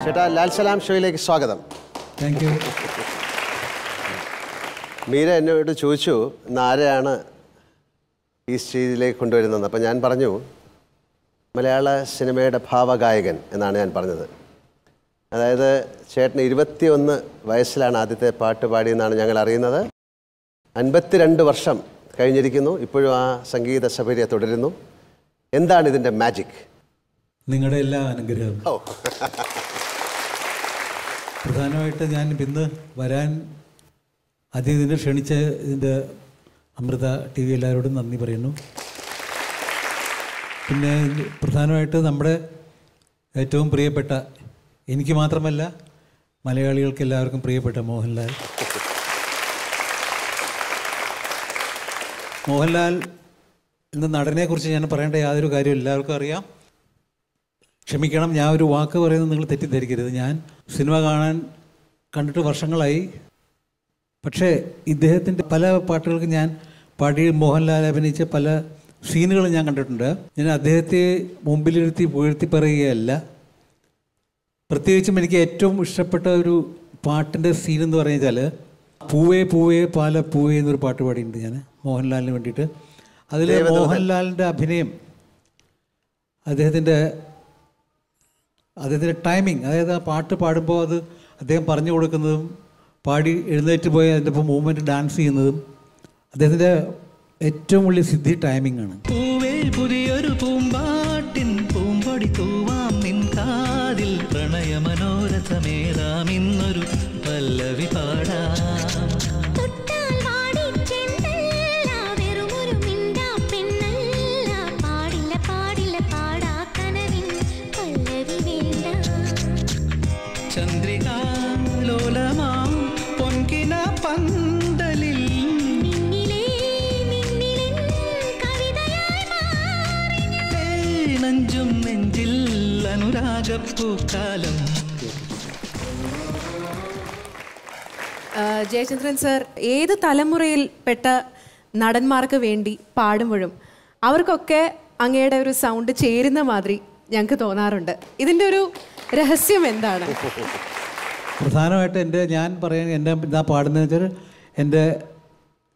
ചേട്ടാ ലാൽ സലാം ഷോയിലേക്ക് സ്വാഗതം. Thank you Meera എന്നോട് ചോദിച്ചു നാരയാണ് ആരെയാണ് ഈ സ്റ്റേജിലേക്ക് കൊണ്ടുവരുന്നത് അപ്പം ഞാൻ പറഞ്ഞു മലയാള സിനിമയുടെ ഭാവഗായകൻ എന്നാണ് ഞാൻ പറഞ്ഞത്. അതായത് ചേട്ടന് ഇരുപത്തിയൊന്ന് വയസ്സിലാണ് ആദ്യത്തെ പാട്ട് പാടിയെന്നാണ് ഞങ്ങൾ അറിയുന്നത്. അൻപത്തിരണ്ട് വർഷം കഴിഞ്ഞിരിക്കുന്നു ഇപ്പോഴും ആ സംഗീത സഭര്യ തുടരുന്നു. എന്താണ് ഇതിന്റെ മാജിക് നിങ്ങളുടെ എല്ലാ അനുഗ്രഹവും പ്രധാനമായിട്ട് ഞാൻ ഇന്ന് വരാൻ ആദ്യം ഇതിനെ ക്ഷണിച്ച ഇതിന്റെ അമൃത ടി വി എല്ലാവരോടും നന്ദി പറയുന്നു. പിന്നെ പ്രധാനമായിട്ട് നമ്മുടെ ഏറ്റവും പ്രിയപ്പെട്ട എനിക്ക് മാത്രമല്ല മലയാളികൾക്ക് എല്ലാവർക്കും പ്രിയപ്പെട്ട മോഹൻലാൽ. മോഹൻലാൽ എന്ന നടനെക്കുറിച്ച് ഞാൻ പറയേണ്ട യാതൊരു കാര്യവും എല്ലാവർക്കും അറിയാം. ക്ഷമിക്കണം ഞാൻ ഒരു വാക്ക് പറയുന്നത് നിങ്ങൾ തെറ്റിദ്ധരിക്കരുത്. ഞാൻ സിനിമ കാണാൻ കണ്ടിട്ട് വർഷങ്ങളായി. പക്ഷേ ഇദ്ദേഹത്തിന്റെ പല പാട്ടുകൾക്ക് ഞാൻ പാടി മോഹൻലാൽ അഭിനയിച്ച പല സീനുകളും ഞാൻ കണ്ടിട്ടുണ്ട്. ഞാൻ അദ്ദേഹത്തെ മുമ്പിലിരുത്തി പുകഴ്ത്തി പറയുകയല്ല. പ്രത്യേകിച്ചും എനിക്ക് ഏറ്റവും ഇഷ്ടപ്പെട്ട ഒരു പാട്ടിന്റെ സീൻ എന്ന് പറഞ്ഞാൽ പൂവേ പൂവേ പാല പൂവേ എന്നൊരു പാട്ട് പാടിയിട്ടുണ്ട് ഞാൻ മോഹൻലാലിന് വേണ്ടിയിട്ട്. അതിൽ മോഹൻലാലിന്റെ അഭിനയം അദ്ദേഹത്തിന്റെ അദ്ദേഹത്തിന്റെ ടൈമിങ് അതായത് ആ പാട്ട് പാടുമ്പോൾ അത് അദ്ദേഹം പറഞ്ഞു കൊടുക്കുന്നതും പാടി എഴുന്നേറ്റ് പോയി അതിന്റെ ഒപ്പം മൂവ്മെന്റ് ഡാൻസ് ചെയ്യുന്നതും അദ്ദേഹത്തിന്റെ ഏറ്റവും വലിയ സിദ്ധി ടൈമിംഗ് ആണ്. പുതിയൊരു പൂമ്പാട്ടിൻ പൂമ്പൊടി തൂവാം നിൻ കാതിൽ ഇന്നൊരു പല്ലവി പാടാം. ചന്ദ്രികാലോലമാം പൊൻകിന പന്തലിൽ. നെഞ്ചിൽ അനുരാഗപ്പൂക്കാലം ജയചന്ദ്രൻ സർ ഏത് തലമുറയിൽ പെട്ട നടന്മാർക്ക് വേണ്ടി പാടുമ്പോഴും അവർക്കൊക്കെ അങ്ങയുടെ ഒരു സൗണ്ട് ചേരുന്ന മാതിരി ഞങ്ങൾക്ക് തോന്നാറുണ്ട്. ഇതിന്റെ ഒരു രഹസ്യം എന്താണ്? പ്രധാനമായിട്ട് എന്റെ ഞാൻ പറയാൻ എന്റെ ഇതാ പാടുന്നതെന്ന് വെച്ചാൽ എന്റെ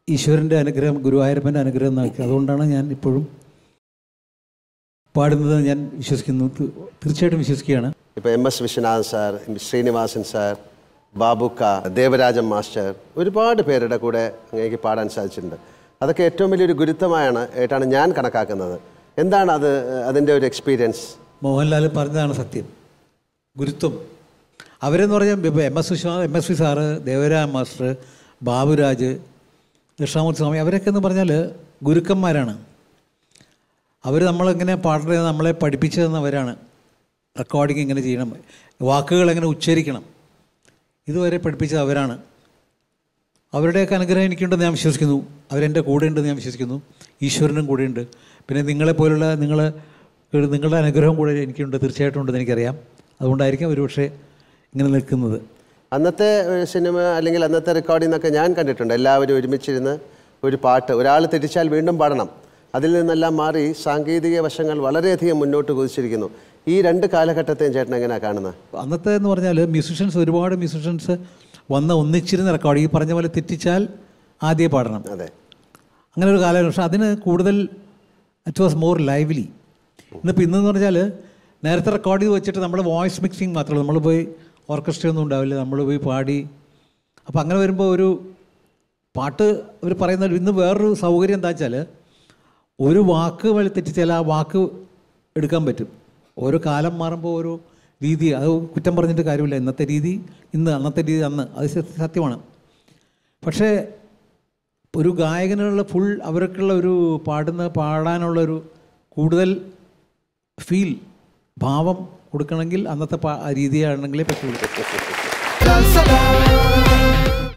ഈശ്വരന്റെ അനുഗ്രഹം ഗുരുവായൂരപ്പന്റെ അനുഗ്രഹം നോക്കി അതുകൊണ്ടാണ് ഞാൻ ഇപ്പോഴും പാടുന്നത് ഞാൻ വിശ്വസിക്കുന്നു. തീർച്ചയായിട്ടും വിശ്വസിക്കുകയാണ്. ഇപ്പോൾ M S Viswanathan sir Srinivasan sir Babukka Devarajan master ഒരുപാട് പേരുടെ കൂടെ അങ്ങേക്ക് പാടാൻ സാധിച്ചിട്ടുണ്ട്. അതൊക്കെ ഏറ്റവും വലിയൊരു ഗുരുത്വമായാണ് ആയിട്ടാണ് ഞാൻ കണക്കാക്കുന്നത്. എന്താണ് അത് അതിന്റെ ഒരു എക്സ്പീരിയൻസ്? മോഹൻലാൽ പറഞ്ഞതാണ് സത്യം. ഗുരുത്വം. അവരെന്ന് പറഞ്ഞാൽ ഇപ്പോൾ M S Viswanath M S V sir Devaraja master Baburaj Dakshinamoorthy Swami അവരൊക്കെ എന്ന് പറഞ്ഞാൽ ഗുരുക്കന്മാരാണ്. അവർ നമ്മളിങ്ങനെ പാട്ട് നമ്മളെ പഠിപ്പിച്ചു തന്നവരാണ് റെക്കോർഡിങ് എങ്ങനെ ചെയ്യണം വാക്കുകൾ എങ്ങനെ ഉച്ചരിക്കണം ഇതുവരെ പഠിപ്പിച്ചത് അവരാണ്. അവരുടെയൊക്കെ അനുഗ്രഹം എനിക്കുണ്ടെന്ന് ഞാൻ വിശ്വസിക്കുന്നു. അവരെന്റെ കൂടെ ഉണ്ടെന്ന് ഞാൻ വിശ്വസിക്കുന്നു. ഈശ്വരനും കൂടെ ഉണ്ട് പിന്നെ നിങ്ങളെപ്പോലുള്ള നിങ്ങൾ നിങ്ങളുടെ അനുഗ്രഹം കൂടെ എനിക്കുണ്ട് തീർച്ചയായിട്ടും ഉണ്ടെന്ന് എനിക്കറിയാം. അതുകൊണ്ടായിരിക്കും ഒരുപക്ഷെ ഇങ്ങനെ നിൽക്കുന്നത്. അന്നത്തെ സിനിമ അല്ലെങ്കിൽ അന്നത്തെ റെക്കോർഡിംഗ് എന്നൊക്കെ ഞാൻ കണ്ടിട്ടുണ്ട്. എല്ലാവരും ഒരുമിച്ചിരുന്ന് ഒരു പാട്ട് ഒരാൾ തെറ്റിച്ചാൽ വീണ്ടും പാടണം. അതിൽ നിന്നെല്ലാം മാറി സാങ്കേതിക വശങ്ങൾ വളരെയധികം മുന്നോട്ട് കുതിച്ചിരിക്കുന്നു. ഈ രണ്ട് കാലഘട്ടത്തെയും ചേട്ടൻ എങ്ങനെയാണ് കാണുന്നത്? അന്നത്തെ എന്ന് പറഞ്ഞാൽ മ്യൂസിഷ്യൻസ് ഒരുപാട് മ്യൂസിഷ്യൻസ് വന്ന് ഒന്നിച്ചിരുന്ന റെക്കോർഡ് ഈ പറഞ്ഞ പോലെ തെറ്റിച്ചാൽ ആദ്യം പാടണം. അതെ. അങ്ങനെ ഒരു കാലഘട്ടം. പക്ഷേ അതിന് കൂടുതൽ ഇറ്റ് വാസ് മോർ ലൈവ്ലി ഇന്നിപ്പോൾ ഇന്നെന്ന് പറഞ്ഞാൽ നേരത്തെ റെക്കോർഡ് ചെയ്ത് വെച്ചിട്ട് നമ്മൾ വോയിസ് മിക്സിങ് മാത്രമേ നമ്മൾ പോയി ഓർക്കസ്ട്ര ഒന്നും ഉണ്ടാവില്ല. നമ്മൾ പോയി പാടി. അപ്പോൾ അങ്ങനെ വരുമ്പോൾ ഒരു പാട്ട് അവർ പറയുന്ന ഇന്ന് വേറൊരു സൗകര്യം എന്താ വെച്ചാൽ ഒരു വാക്ക് വഴി തെറ്റിച്ചാൽ ആ വാക്ക് എടുക്കാൻ പറ്റും. ഓരോ കാലം മാറുമ്പോൾ ഓരോ രീതി. അത് കുറ്റം പറഞ്ഞിട്ട് കാര്യമില്ല. ഇന്നത്തെ രീതി ഇന്ന് അന്നത്തെ രീതി അന്ന്. അത് സത്യമാണ്. പക്ഷേ ഒരു ഗായകനുള്ള ഫുൾ അവർക്കുള്ള ഒരു പാടുന്ന പാടാനുള്ള ഒരു കൂടുതൽ ഫീൽ ഭാവം കൊടുക്കണമെങ്കിൽ അന്നത്തെ രീതിയാണെങ്കിലേ പറ്റുള്ളൂ.